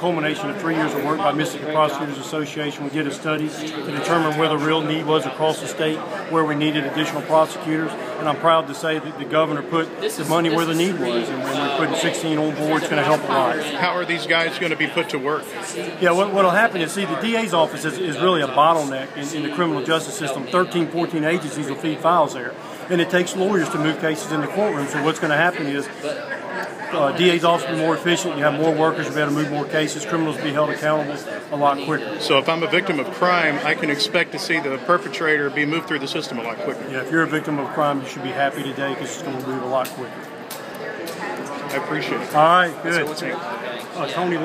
culmination of three years of work by Mississippi Prosecutors Association. We did a study to determine where the real need was across the state, where we needed additional prosecutors, and I'm proud to say that the governor put the money where the need was, and we're putting 16 on board. It's going to help a lot. How are these guys going to be put to work? Yeah, what will happen is, see, the DA's office is, is really a bottleneck in, in the criminal justice system. 13, 14 agencies will feed files there, and it takes lawyers to move cases in the courtroom. So what's going to happen is uh, DA's office will be more efficient. You have more workers. You'll be able to move more cases. Criminals will be held accountable a lot quicker. So if I'm a victim of crime, I can expect to see the perpetrator be moved through the system a lot quicker. Yeah, if you're a victim of crime, you should be happy today because it's going to move a lot quicker. I appreciate it. All right, good. Uh, Tony.